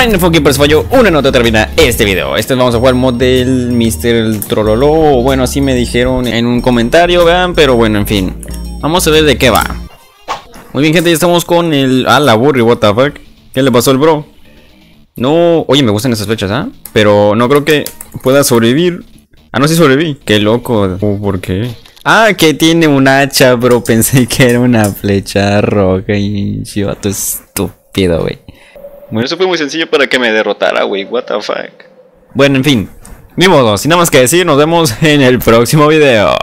Final Keepers falló una nota termina este video. Este vamos a jugar mod del Mr. Trololo. Bueno, así me dijeron en un comentario, vean, pero bueno, en fin. Vamos a ver de qué va. Muy bien, gente, ya estamos con el. Ah, la Burry, what the fuck. ¿Qué le pasó al bro? No. Oye, me gustan esas flechas, ¿ah? Pero no creo que pueda sobrevivir. Ah, no, sí sobreviví. Qué loco. ¿Por qué? Ah, que tiene un hacha, bro. Pensé que era una flecha roja y chivato estúpido, güey. Bueno, eso fue muy sencillo para que me derrotara, güey. What the fuck. Bueno, en fin. Ni modo, sin nada más que decir, nos vemos en el próximo video.